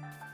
Bye.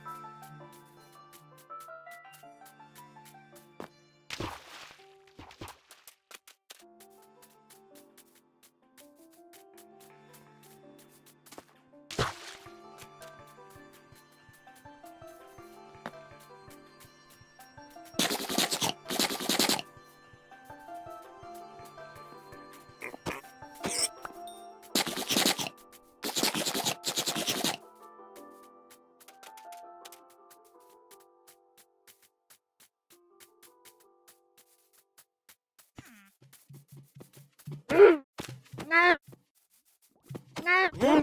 Yeah.